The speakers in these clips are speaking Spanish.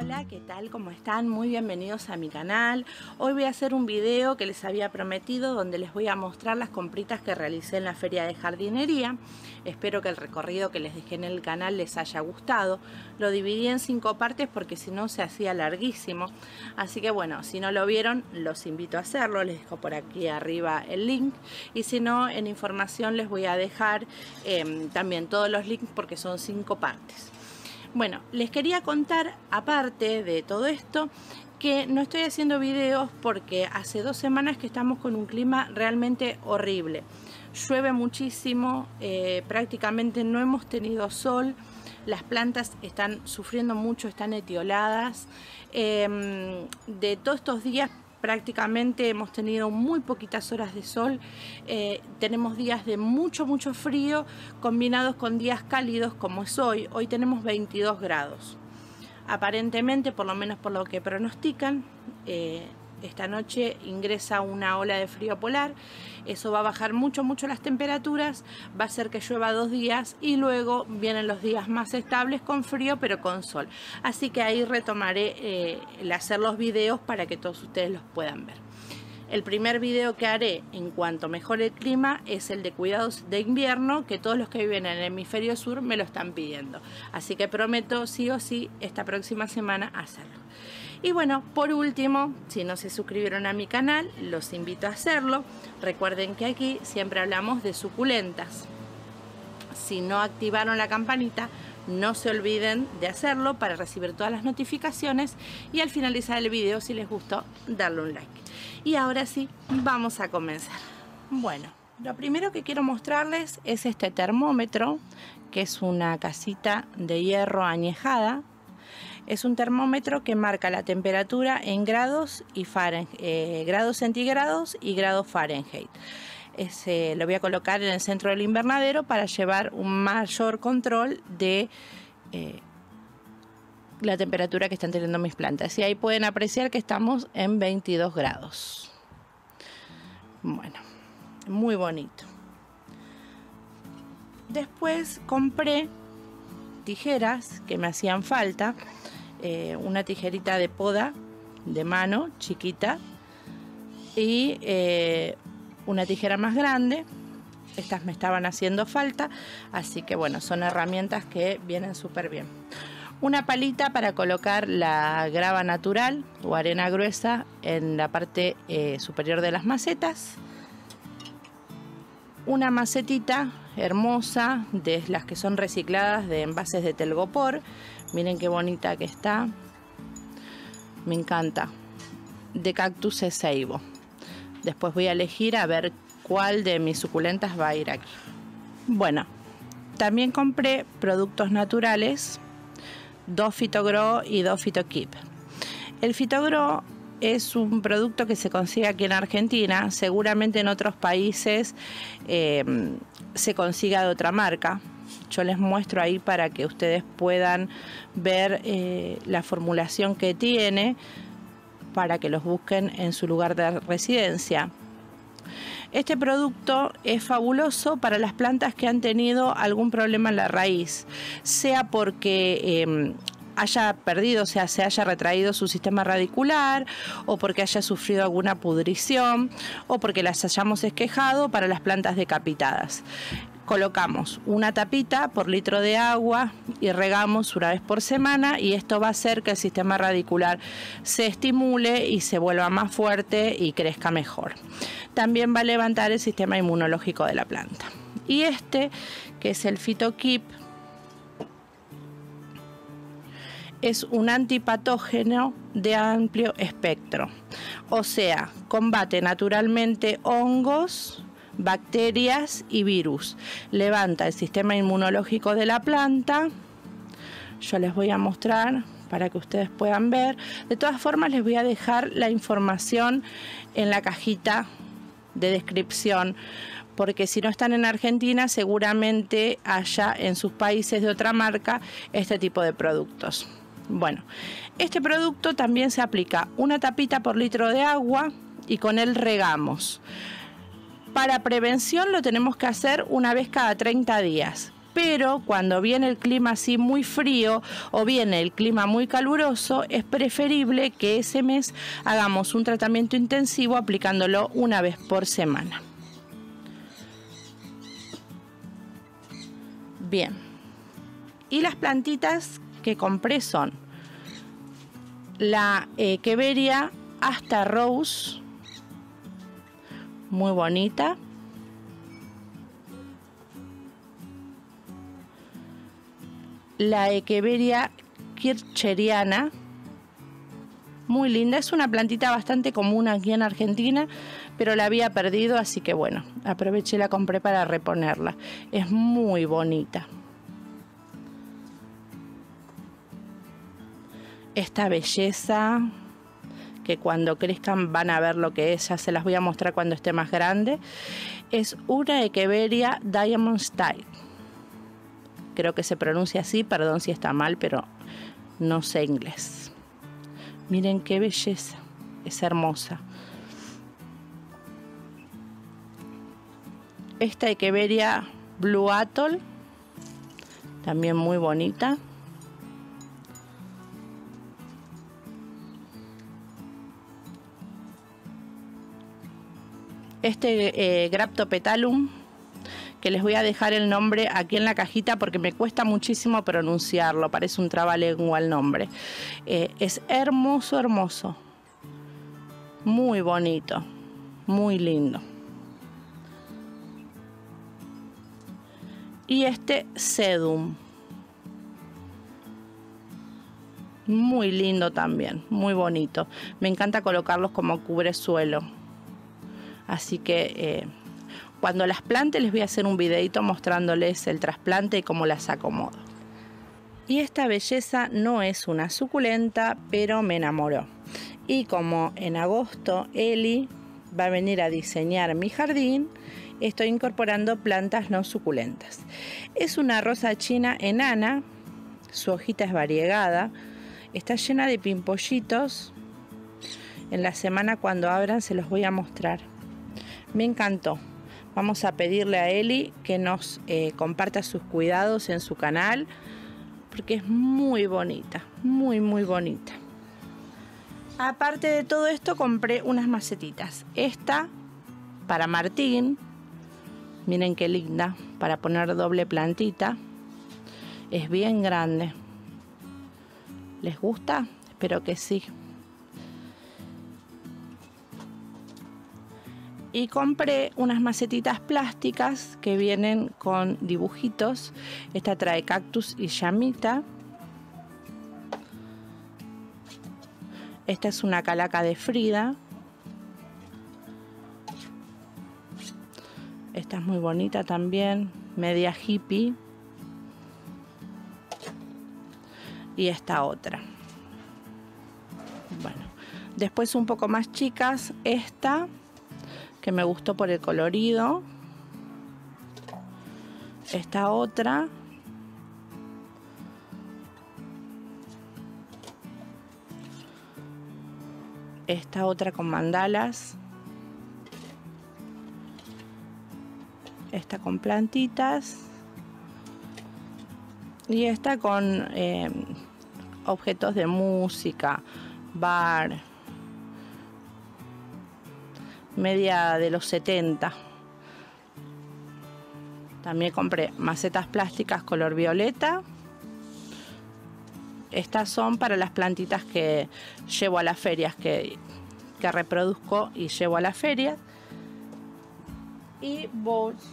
Hola, ¿qué tal? ¿Cómo están? Muy bienvenidos a mi canal. Hoy voy a hacer un video que les había prometido donde les voy a mostrar las compritas que realicé en la feria de jardinería. Espero que el recorrido que les dejé en el canal les haya gustado. Lo dividí en cinco partes porque si no se hacía larguísimo. Así que bueno, si no lo vieron, los invito a hacerlo. Les dejo por aquí arriba el link. Y si no, en información les voy a dejar em, también todos los links porque son cinco partes. Bueno, les quería contar, aparte de todo esto, que no estoy haciendo videos porque hace dos semanas que estamos con un clima realmente horrible. Llueve muchísimo, eh, prácticamente no hemos tenido sol, las plantas están sufriendo mucho, están etioladas. Em, de todos estos días prácticamente hemos tenido muy poquitas horas de sol, eh, tenemos días de mucho, mucho frío combinados con días cálidos como es hoy. Hoy tenemos 22 grados. Aparentemente, por lo menos por lo que pronostican, eh, esta noche ingresa una ola de frío polar, eso va a bajar mucho, mucho las temperaturas, va a hacer que llueva dos días y luego vienen los días más estables con frío pero con sol. Así que ahí retomaré eh, el hacer los videos para que todos ustedes los puedan ver. El primer video que haré en cuanto mejore el clima es el de cuidados de invierno, que todos los que viven en el hemisferio sur me lo están pidiendo. Así que prometo sí o sí esta próxima semana hacerlo. Y bueno, por último, si no se suscribieron a mi canal, los invito a hacerlo. Recuerden que aquí siempre hablamos de suculentas. Si no activaron la campanita, no se olviden de hacerlo para recibir todas las notificaciones y al finalizar el video, si les gustó, darle un like. Y ahora sí, vamos a comenzar. Bueno, lo primero que quiero mostrarles es este termómetro, que es una casita de hierro añejada es un termómetro que marca la temperatura en grados, y eh, grados centígrados y grados Fahrenheit. lo voy a colocar en el centro del invernadero para llevar un mayor control de eh, la temperatura que están teniendo mis plantas. Y ahí pueden apreciar que estamos en 22 grados. Bueno, muy bonito. Después compré tijeras que me hacían falta eh, una tijerita de poda de mano chiquita y eh, una tijera más grande. Estas me estaban haciendo falta, así que bueno, son herramientas que vienen súper bien. Una palita para colocar la grava natural o arena gruesa en la parte eh, superior de las macetas. Una macetita hermosa de las que son recicladas de envases de telgopor Miren qué bonita que está. Me encanta. De cactus Seibo. Después voy a elegir a ver cuál de mis suculentas va a ir aquí. Bueno, también compré productos naturales, dos Fitogro y dos Fitokeep. El Fitogro es un producto que se consigue aquí en Argentina, seguramente en otros países eh, se consiga de otra marca, yo les muestro ahí para que ustedes puedan ver eh, la formulación que tiene para que los busquen en su lugar de residencia. Este producto es fabuloso para las plantas que han tenido algún problema en la raíz, sea porque em, haya perdido, o sea, se haya retraído su sistema radicular o porque haya sufrido alguna pudrición o porque las hayamos esquejado para las plantas decapitadas colocamos una tapita por litro de agua y regamos una vez por semana y esto va a hacer que el sistema radicular se estimule y se vuelva más fuerte y crezca mejor. También va a levantar el sistema inmunológico de la planta. Y este, que es el Fitokeep, es un antipatógeno de amplio espectro. O sea, combate naturalmente hongos, bacterias y virus. Levanta el sistema inmunológico de la planta. Yo les voy a mostrar para que ustedes puedan ver. De todas formas les voy a dejar la información en la cajita de descripción porque si no están en Argentina seguramente haya en sus países de otra marca este tipo de productos. Bueno, este producto también se aplica una tapita por litro de agua y con él regamos. Para prevención lo tenemos que hacer una vez cada 30 días, pero cuando viene el clima así muy frío o viene el clima muy caluroso, es preferible que ese mes hagamos un tratamiento intensivo aplicándolo una vez por semana. Bien. Y las plantitas que compré son la eh, hasta Rose, muy bonita. La Echeveria kircheriana, muy linda. Es una plantita bastante común aquí en Argentina, pero la había perdido, así que bueno, aproveché y la compré para reponerla. Es muy bonita. Esta belleza que cuando crezcan van a ver lo que es, ya se las voy a mostrar cuando esté más grande, es una Echeveria Diamond Style. Creo que se pronuncia así, perdón si está mal, pero no sé inglés. Miren qué belleza, es hermosa. Esta Echeveria Blue Atoll, también muy bonita. Este eh, Graptopetalum, que les voy a dejar el nombre aquí en la cajita porque me cuesta muchísimo pronunciarlo, parece un trabalengua el nombre. Eh, es hermoso, hermoso. Muy bonito, muy lindo. Y este Sedum. Muy lindo también, muy bonito. Me encanta colocarlos como cubre suelo. Así que eh, cuando las plante les voy a hacer un videito mostrándoles el trasplante y cómo las acomodo. Y esta belleza no es una suculenta, pero me enamoró. Y como en agosto Eli va a venir a diseñar mi jardín, estoy incorporando plantas no suculentas. Es una rosa china enana, su hojita es variegada, está llena de pimpollitos. En la semana cuando abran se los voy a mostrar. Me encantó. Vamos a pedirle a Eli que nos eh, comparta sus cuidados en su canal porque es muy bonita, muy muy bonita. Aparte de todo esto compré unas macetitas. Esta para Martín, Miren qué linda para poner doble plantita. Es bien grande. ¿Les gusta? Espero que sí. Y compré unas macetitas plásticas que vienen con dibujitos. Esta trae cactus y llamita. Esta es una calaca de Frida. Esta es muy bonita también, media hippie. Y esta otra. Bueno, después un poco más chicas, esta que me gustó por el colorido. Esta otra. Esta otra con mandalas. esta con plantitas y esta con eh, objetos de música, bar, media de los 70. También compré macetas plásticas color violeta. Estas son para las plantitas que llevo a las ferias, que, que reproduzco y llevo a las ferias. Y bowls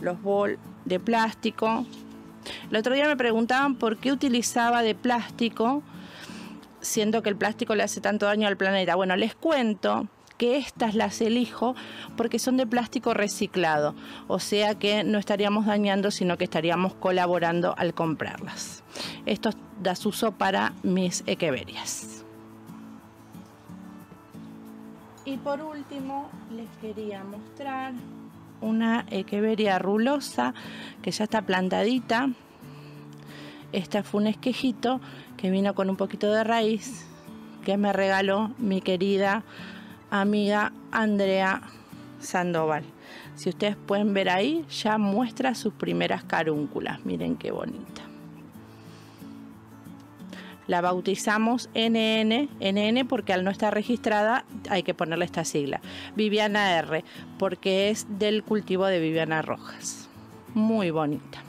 los bol de plástico. El otro día me preguntaban por qué utilizaba de plástico, siendo que el plástico le hace tanto daño al planeta. Bueno, les cuento que estas las elijo porque son de plástico reciclado, o sea que no estaríamos dañando, sino que estaríamos colaborando al comprarlas. Esto da uso para mis equeverias. Y por último, les quería mostrar una equeveria rulosa que ya está plantadita. Esta fue un esquejito que vino con un poquito de raíz que me regaló mi querida amiga Andrea Sandoval. Si ustedes pueden ver ahí, ya muestra sus primeras carúnculas. Miren qué bonita. La bautizamos NN, NN porque al no estar registrada hay que ponerle esta sigla. Viviana R, porque es del cultivo de Viviana Rojas. Muy bonita.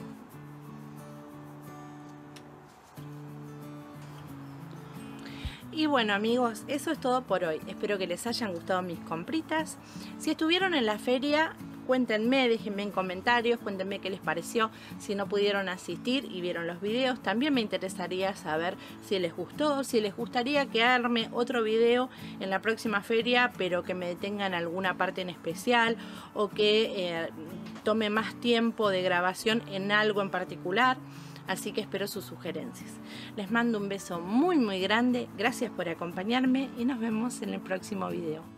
Y bueno amigos, eso es todo por hoy. Espero que les hayan gustado mis compritas. Si estuvieron en la feria, cuéntenme, déjenme en comentarios, cuéntenme qué les pareció, si no pudieron asistir y vieron los videos. También me interesaría saber si les gustó, si les gustaría que arme otro video en la próxima feria, pero que me detengan alguna parte en especial o que eh, tome más tiempo de grabación en algo en particular así que espero sus sugerencias. Les mando un beso muy muy grande, gracias por acompañarme y nos vemos en el próximo video.